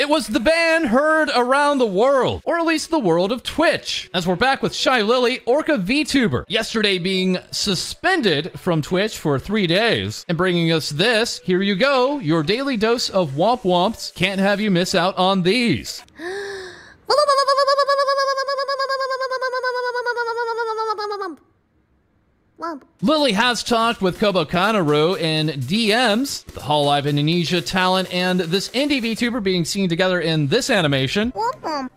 It was the ban heard around the world, or at least the world of Twitch. As we're back with Shylily, Orca VTuber, yesterday being suspended from Twitch for three days, and bringing us this. Here you go, your daily dose of Womp Womps. Can't have you miss out on these. Lily has talked with Kobo Kanaeru in DMs, the Hololive Indonesia talent, and this indie VTuber being seen together in this animation. Womp womp.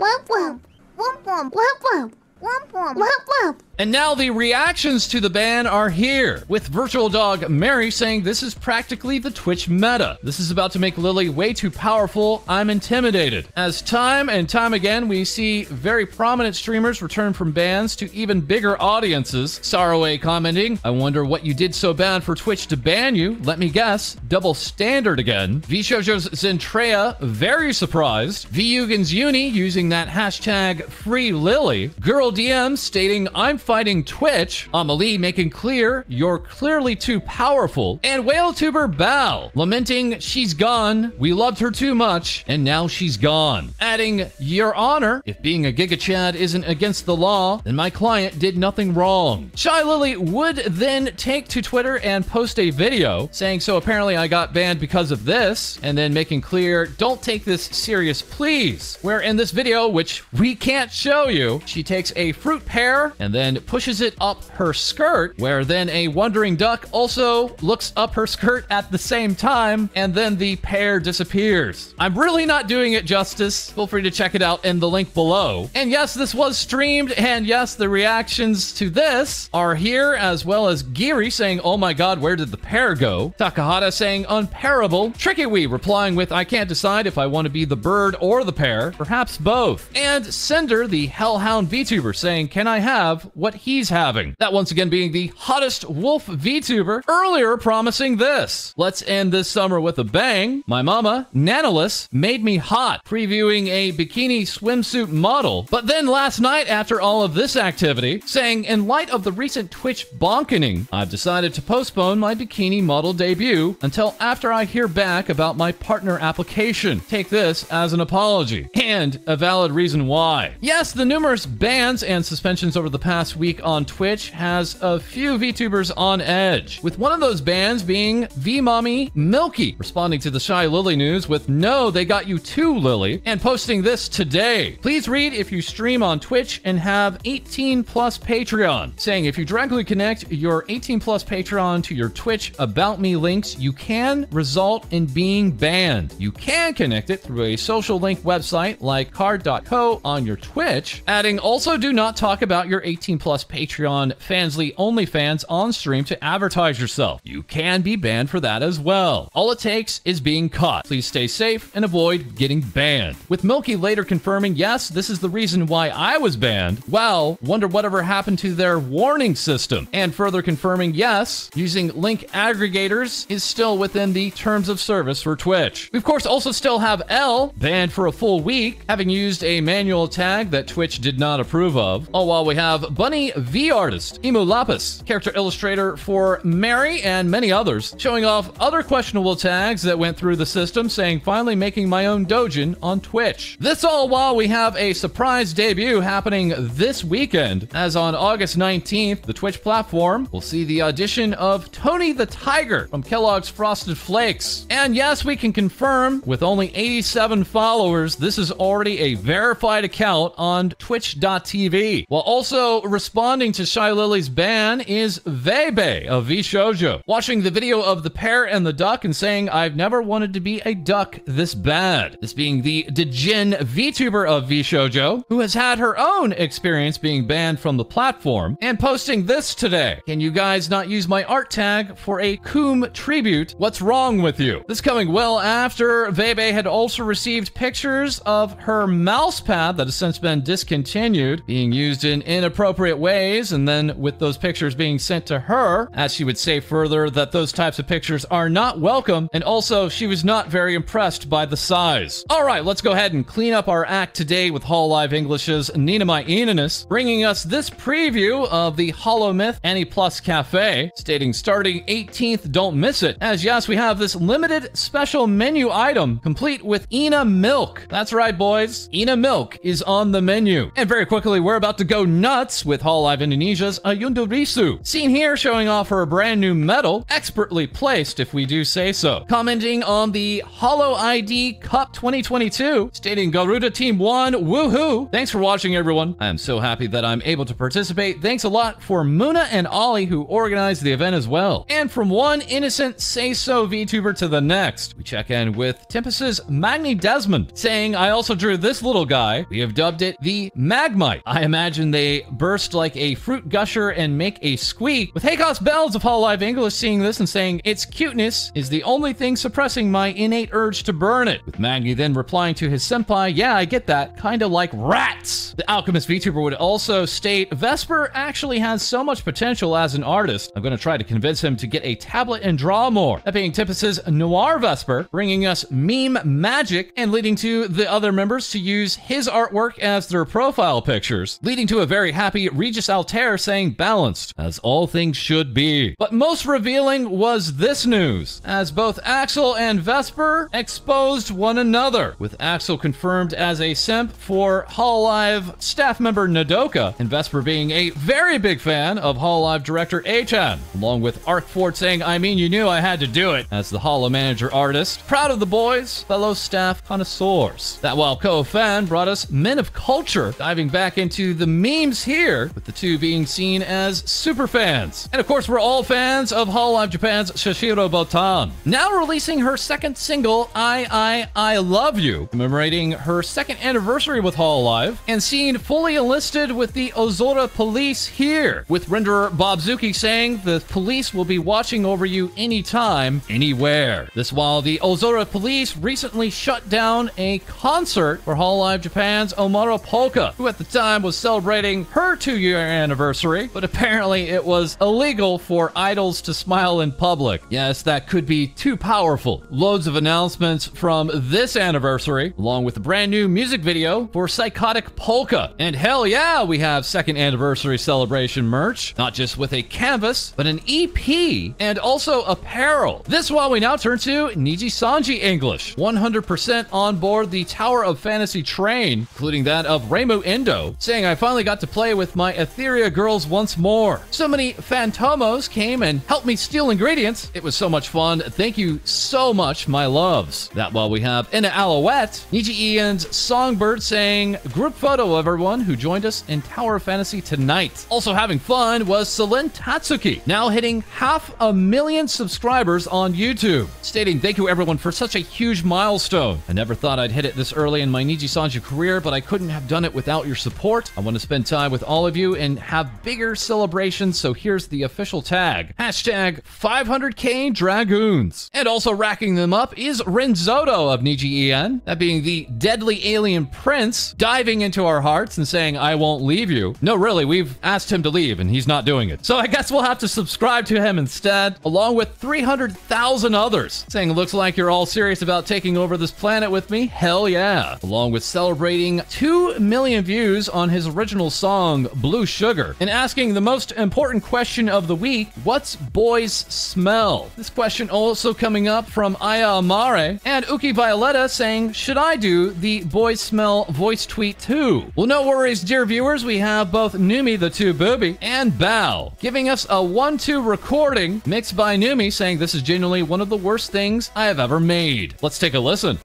Womp womp. Womp womp. Womp womp. Womp womp. Womp womp. And now the reactions to the ban are here, with Virtual Dog Merry saying this is practically the Twitch meta. This is about to make Lily way too powerful. I'm intimidated. As time and time again, we see very prominent streamers return from bans to even bigger audiences. Saruei commenting, I wonder what you did so bad for Twitch to ban you. Let me guess, double standard again. VShojo's Zentreya, very surprised. Vyugan's Yunii using that hashtag free Lily. Girl DM stating, I'm fighting Twitch. AmaLee making clear you're clearly too powerful. And WhaleTuber Bao lamenting she's gone. We loved her too much, and now she's gone. Adding, Your Honor, if being a Giga Chad isn't against the law, then my client did nothing wrong. Shylily would then take to Twitter and post a video saying, So apparently I got banned because of this, and then making clear, Don't take this serious, please. Where in this video, which we can't show you, she takes a fruit pear and then pushes it up her skirt, where then a wandering duck also looks up her skirt at the same time, and then the pear disappears. I'm really not doing it justice. Feel free to check it out in the link below. And yes, this was streamed, and yes, the reactions to this are here, as well as Giri saying, Oh my god, where did the pear go? Takahata saying, Unparable. Trickywi replying with, I can't decide if I want to be the bird or the pear, perhaps both. And Sinder, the Hellhound VTuber, saying, Can I have what he's having? That once again being the hottest wolf VTuber, earlier promising this. Let's end this summer with a bang. My mama, Nanolis, made me hot, previewing a bikini swimsuit model. But then last night, after all of this activity, saying, In light of the recent Twitch bonkening, I've decided to postpone my bikini model debut until after I hear back about my partner application. Take this as an apology and a valid reason why. Yes, the numerous bans and suspensions over the past week on Twitch has a few VTubers on edge, with one of those bans being V-Mommy Milky, responding to the Shylily news with No, they got you too, Lily, and posting this today. Please read if you stream on Twitch and have 18 plus Patreon, saying if you directly connect your 18 plus Patreon to your Twitch About Me links, you can result in being banned. You can connect it through a social link website like carrd.co on your Twitch, adding also do not talk about your 18 plus Patreon Fansly OnlyFans on stream to advertise yourself. You can be banned for that as well. All it takes is being caught. Please stay safe and avoid getting banned. With Milky later confirming, yes, this is the reason why I was banned. Well, wonder whatever happened to their warning system. And further confirming, yes, using link aggregators is still within the terms of service for Twitch. We of course also still have L banned for a full week, having used a manual tag that Twitch did not approve of. All while we have Bunny V artist, Emu Lapis, character illustrator for Merry and many others, showing off other questionable tags that went through the system, saying finally making my own dojin on Twitch. This all while we have a surprise debut happening this weekend, as on August 19th, the Twitch platform will see the audition of Tony the Tiger from Kellogg's Frosted Flakes. And yes, we can confirm with only 87 followers, this is already a verified account on twitch.tv. While also responding to Shylily's ban is Veibae of VShojo, watching the video of the pear and the duck and saying, I've never wanted to be a duck this bad. This being the Dejin VTuber of VShojo, who has had her own experience being banned from the platform, and posting this today. Can you guys not use my art tag for a Coom tribute? What's wrong with you? This coming well after Veibae had also received pictures of her mouse pad that has since been discontinued, being used in inappropriate inappropriate ways, and then with those pictures being sent to her, as she would say further that those types of pictures are not welcome, and also she was not very impressed by the size. All right, let's go ahead and clean up our act today with Hololive English's Ninomae bringing us this preview of the Hollow Myth Annie Plus Cafe, stating starting 18th, don't miss it. As yes, we have this limited special menu item complete with Ina Milk. That's right, boys. Ina Milk is on the menu. And very quickly, we're about to go nuts with Hololive Indonesia's Ayunda Risu. Seen here showing off her brand new medal, expertly placed if we do say so. Commenting on the HoloID Cup 2022, stating Garuda Team 1, woohoo! Thanks for watching, everyone. I am so happy that I'm able to participate. Thanks a lot for Moona and Ollie who organized the event as well. And from one innocent say so VTuber to the next, we check in with Tempest's Magni Dezmond, saying, I also drew this little guy. We have dubbed it the Magmite. I imagine they burst like a fruit gusher and make a squeak. With Hakos Baelz of Hololive English seeing this and saying, its cuteness is the only thing suppressing my innate urge to burn it. With Magni then replying to his senpai, yeah, I get that, kinda like rats. The Alchemist VTuber would also state, Vesper actually has so much potential as an artist. I'm gonna try to convince him to get a tablet and draw more. That being Tempest's Noir Vesper, bringing us meme magic and leading to the other members to use his artwork as their profile pictures, leading to a very happy Regis Altare saying balanced, as all things should be. But most revealing was this news, as both Axel and Vesper exposed one another, with Axel confirmed as a simp for Hololive staff member Nodoka, and Vesper being a very big fan of Hololive director Achan, along with Arc Ford saying, I mean, you knew I had to do it, as the Hollow manager artist. Proud of the boys, fellow staff connoisseurs. That while Ko Fan brought us Men of Culture, diving back into the memes here, with the two being seen as super fans. And of course, we're all fans of Hololive Japan's Shishiro Botan. Now releasing her second single, I, I, I Love You, commemorating her second anniversary with Hololive, and seen fully enlisted with the Ozora police here, with renderer Bob Zuki saying the police will be watching over you anytime, anywhere. This while the Ozora police recently shut down a concert for Hololive Japan's Omaru Polka, who at the time was celebrating her two-year anniversary, but apparently it was illegal for idols to smile in public. Yes, that could be too powerful. Loads of announcements from this anniversary, along with a brand new music video for Psychotic Polka. And hell yeah, we have second anniversary celebration merch, not just with a canvas, but an EP and also apparel. This while we now turn to Nijisanji English, 100% on board the Tower of Fantasy train, including that of Reimu Endo, saying I finally got to play with my Etheria girls once more. So many Phantomos came and helped me steal ingredients. It was so much fun. Thank you so much, my loves. That while we have Enna Alouette, NijiEN's Songbird saying group photo of everyone who joined us in Tower of Fantasy tonight. Also having fun was Selen Tatsuki, now hitting half a million subscribers on YouTube, stating thank you everyone for such a huge milestone. I never thought I'd hit it this early in my Nijisanji career, but I couldn't have done it without your support. I want to spend time with all of you and have bigger celebrations, so here's the official tag. Hashtag 500k Dragoons. And also racking them up is Ren Zotto of NijiEN, that being the deadly alien prince, diving into our hearts and saying, I won't leave you. No, really, we've asked him to leave and he's not doing it. So I guess we'll have to subscribe to him instead, along with 300,000 others, saying, looks like you're all serious about taking over this planet with me. Hell yeah. Along with celebrating 2 million views on his original song, Blue Sugar, and asking the most important question of the week, what's boys smell? This question also coming up from Aia Amare and Uki Violeta saying, should I do the boys smell voice tweet too? Well, no worries, dear viewers. We have both Numi the Two Booby and Bao giving us a 1-2 recording mixed by Numi saying this is genuinely one of the worst things I have ever made. Let's take a listen.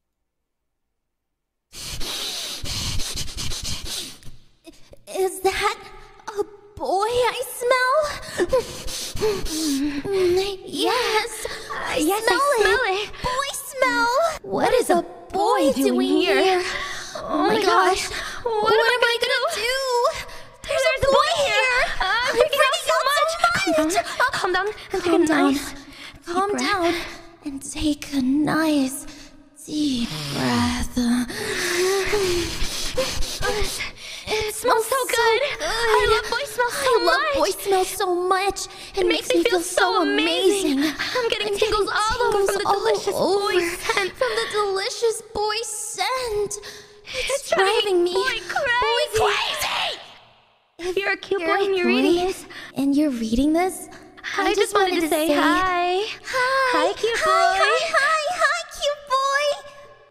Is that a boy I smell? Yes. I yes, smell, I smell it. it. Boy smell. What is a boy doing, oh oh doing here? here? Oh my gosh. What, am I gonna do? There's, a boy here. I'm I'm freaking out so much. Oh, calm down. And take Calm a down. nice Calm breath. down and take a nice deep breath. It so good. I love boy smells smell so much. It, makes, me feel, so amazing. I'm getting tingles all over from the delicious boy scent. From the delicious boy scent. It's, It's driving me boy crazy. boy crazy. If you're a cute You're boy and you're reading this, and you're reading this, I, just wanted, to say, hi. Hi. Hi, cute boy. hi, hi, hi,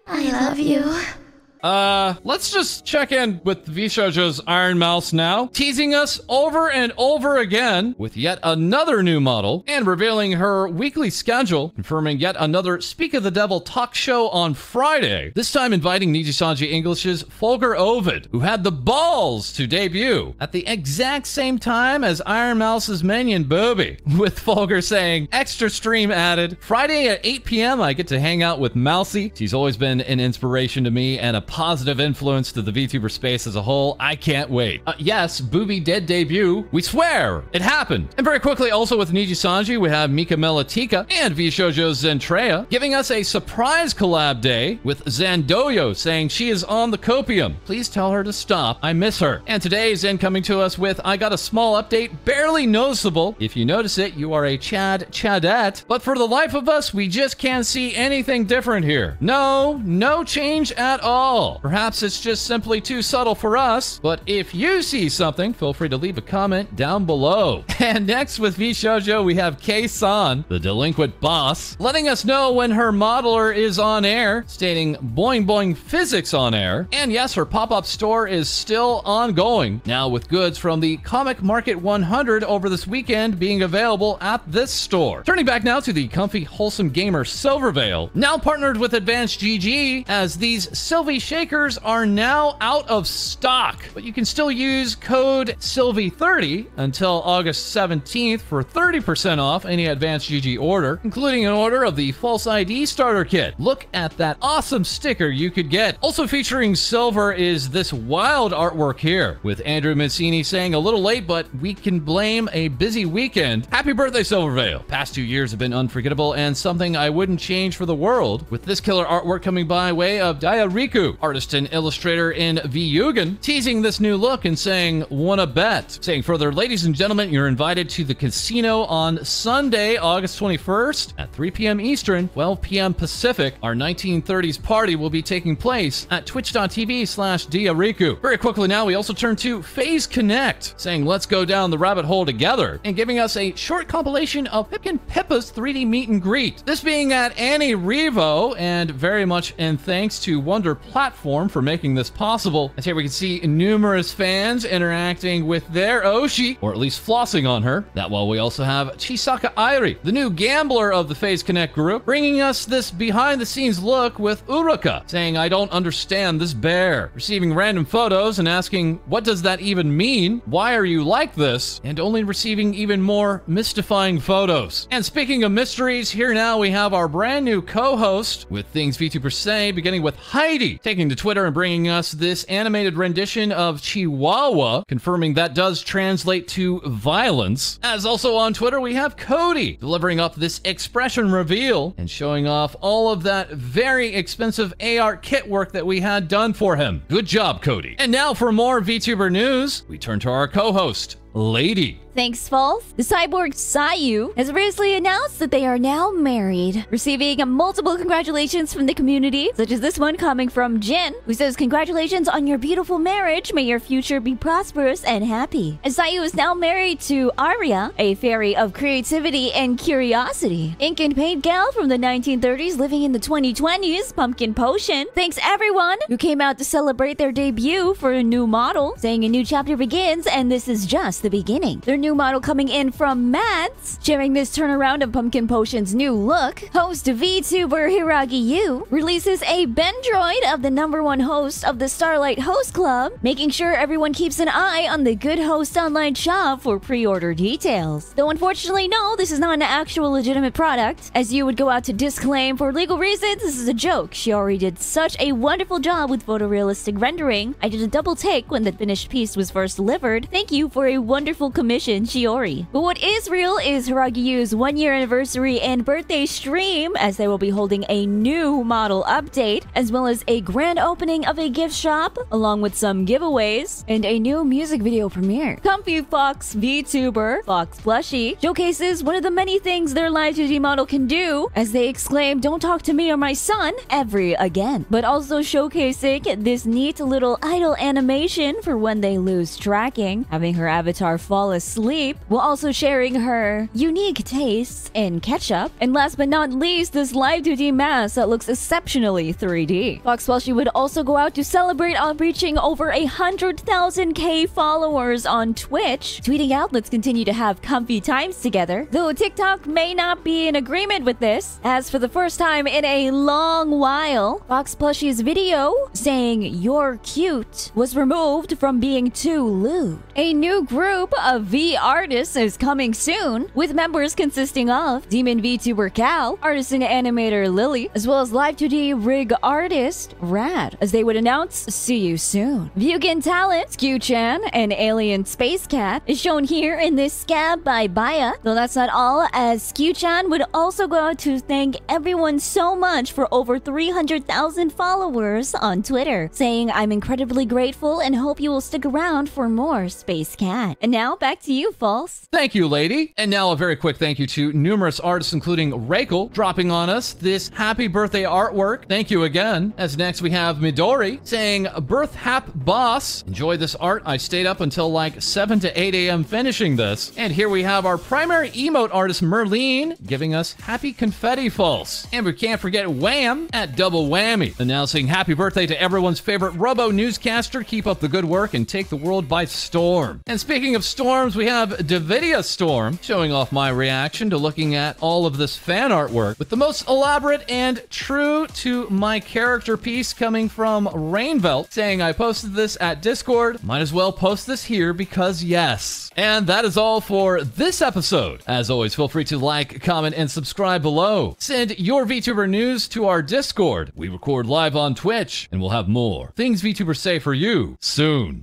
cute boy. I love you. Uh, let's just check in with VShojo's Iron Mouse now, teasing us over and over again with yet another new model and revealing her weekly schedule, confirming yet another Speak of the Devil talk show on Friday. This time inviting Nijisanji English's Fulgur Ovid, who had the balls to debut at the exact same time as Ironmouse's minion Booby, with Fulgur saying, extra stream added. Friday at 8 p.m., I get to hang out with Mousy. She's always been an inspiration to me and a positive influence to the VTuber space as a whole. I can't wait. Uh, yes, Booby did debut. We swear it happened. And very quickly, also with Nijisanji, we have Mika Melatika and VShojo's Zentreya giving us a surprise collab day with Zandoyo saying she is on the copium. Please tell her to stop. I miss her. And today Zen coming to us with I got a small update, barely noticeable. If you notice it, you are a Chad Chadette. But for the life of us, we just can't see anything different here. No, no change at all. Perhaps it's just simply too subtle for us, but if you see something, feel free to leave a comment down below. And next with VShojo, we have Kson, the delinquent boss, letting us know when her modeler is on air, stating boing boing physics on air. And yes, her pop-up store is still ongoing, now with goods from the Comic Market 100 over this weekend being available at this store. Turning back now to the comfy, wholesome gamer Silvervale, now partnered with Advanced GG, as these Sylvie shakers are now out of stock, but you can still use code Sylvie30 until August 17th for 30% off any Advanced GG order, including an order of the FalseEyeD starter kit. Look at that awesome sticker you could get. Also featuring silver is this wild artwork here, with Andrew Mancini saying a little late, but we can blame a busy weekend. Happy birthday, Silvervale! Past two years have been unforgettable and something I wouldn't change for the world, with this killer artwork coming by way of Dya Rikku, artist and illustrator in V. Yugen, teasing this new look and saying, wanna bet. Saying further, ladies and gentlemen, you're invited to the casino on Sunday, August 21st at 3 p.m. Eastern, 12 p.m. Pacific. Our 1930s party will be taking place at twitch.tv slash Dya Rikku. Very quickly now, we also turn to Phase Connect, saying, let's go down the rabbit hole together, and giving us a short compilation of Pipkin Pippa's 3D meet and greet. This being at Annie Revo, and very much in thanks to Wonder Platform for making this possible. As here we can see numerous fans interacting with their Oshi, or at least flossing on her. That while we also have Chisaka Airi, the new gambler of the Phase Connect group, bringing us this behind the scenes look with Uruka, saying, I don't understand this bear. Receiving random photos and asking, what does that even mean? Why are you like this? And only receiving even more mystifying photos. And speaking of mysteries, here now we have our brand new co-host with Things VTuber Say, beginning with Heidi, to Twitter and bringing us this animated rendition of Chihuahua, confirming that does translate to violence. As also on Twitter, we have Cody delivering up this expression reveal and showing off all of that very expensive AR kit work that we had done for him. Good job, Cody. And now for more VTuber news, we turn to our co-host, Laedee. Thanks, False. The cyborg Sayu has recently announced that they are now married, receiving multiple congratulations from the community, such as this one coming from Jin, who says, Congratulations on your beautiful marriage. May your future be prosperous and happy. And Sayu is now married to Arya, a fairy of creativity and curiosity. Ink and paint gal from the 1930s living in the 2020s, Pumpkin Potion. Thanks everyone who came out to celebrate their debut for a new model, saying a new chapter begins and this is just the beginning. Their new model coming in from Mads, sharing this turnaround of Pumpkin Potion's new look. Host VTuber Hiragi Yu releases a Nendoroid of the number one host of the Starlight Host Club, making sure everyone keeps an eye on the Good Host online shop for pre-order details. Though unfortunately, no, this is not an actual legitimate product, as you would go out to disclaim for legal reasons. This is a joke. She already did such a wonderful job with photorealistic rendering. I did a double take when the finished piece was first delivered. Thank you for a wonderful commission, Shiori. But what is real is Hiragiyu's one year anniversary and birthday stream, as they will be holding a new model update, as well as a grand opening of a gift shop, along with some giveaways, and a new music video premiere. Comfy Fox VTuber, Fox Plushie, showcases one of the many things their live 2D model can do, as they exclaim, Don't talk to me or my son, every again. But also showcasing this neat little idle animation for when they lose tracking, having her avatar fall asleep, while also sharing her unique tastes in ketchup. And last but not least, this live 2D mask that looks exceptionally 3D. Fox Plushie would also go out to celebrate on reaching over a hundred thousand K followers on Twitch, tweeting out, let's continue to have comfy times together. Though TikTok may not be in agreement with this, as for the first time in a long while, Fox Plushie's video saying you're cute was removed from being too lewd. A new group of V artists is coming soon, with members consisting of Demon VTuber Cal, artist and animator Lily, as well as live 2D rig artist Rad, as they would announce see you soon. Vugan talent Q-chan and Alien Space Cat is shown here in this scab by Baya. Though that's not all, as Q-chan would also go out to thank everyone so much for over 300,000 followers on Twitter, saying I'm incredibly grateful and hope you will stick around for more Space Cat. And now back to you, False. Thank you, Laedee. And now a very quick thank you to numerous artists, including Reiko, dropping on us this happy birthday artwork. Thank you again. As next we have Midori saying, Birth Hap Boss. Enjoy this art. I stayed up until like 7 to 8 a.m. finishing this. And here we have our primary emote artist, Merlene, giving us happy confetti false. And we can't forget Wham at Double Whammy, announcing happy birthday to everyone's favorite Robo newscaster. Keep up the good work and take the world by storm. And speaking of storms, we have Davidia Storm showing off my reaction to looking at all of this fan artwork with the most elaborate and true to my character piece coming from Rainvelt, saying I posted this at Discord. Might as well post this here because yes. And that is all for this episode. As always, feel free to like, comment, and subscribe below. Send your VTuber news to our Discord. We record live on Twitch, and we'll have more things VTubers say for you soon.